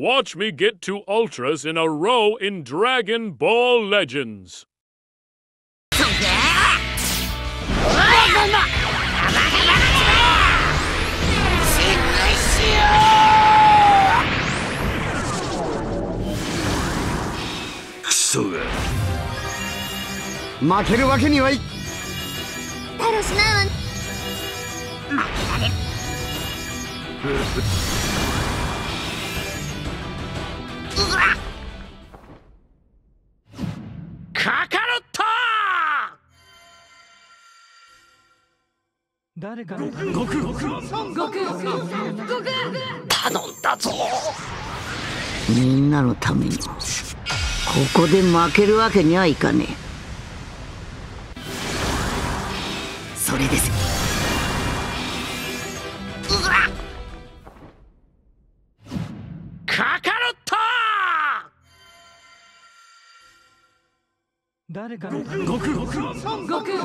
Watch me get two ultras in a row in Dragon Ball Legends. カカロット誰か。の悟空悟空悟空悟空頼んだぞみんなのためにここで負けるわけにはいかねえそれですカカロット誰かの悟空悟空悟空悟空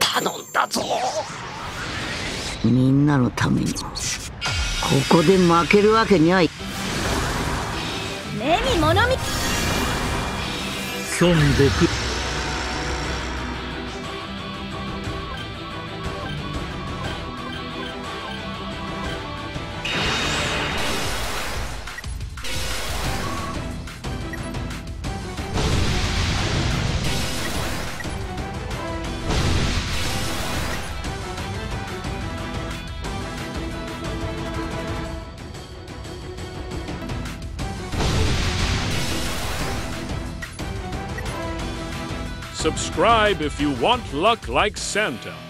頼んだぞみんなのためにここで負けるわけにはい目に物見孫悟空 Subscribe if you want luck like Santa.